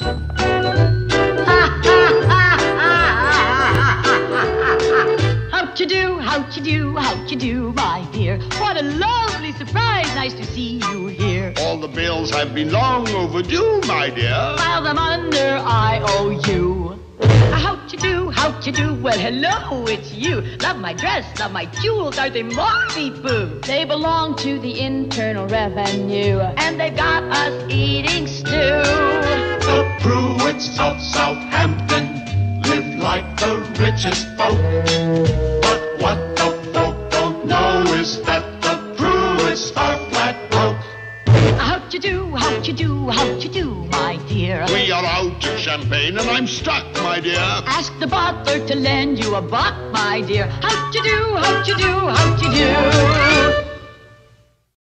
How'd you do, how'd you do, how'd you do, my dear? What a lovely surprise, nice to see you here. All the bills have been long overdue, my dear. File them under IOU. How'd you do, how'd you do? Well, hello, it's you. Love my dress, love my jewels, are they Marley Boo? They belong to the Internal Revenue, and they've got us eating Pruitts of Southampton live like the richest folk. But what the folk don't know is that the Pruitts are flat broke. How'd you do, how'd you do, how'd you do, my dear? We are out of champagne and I'm stuck, my dear. Ask the butler to lend you a buck, my dear. How'd you do, how'd you do, how'd you do?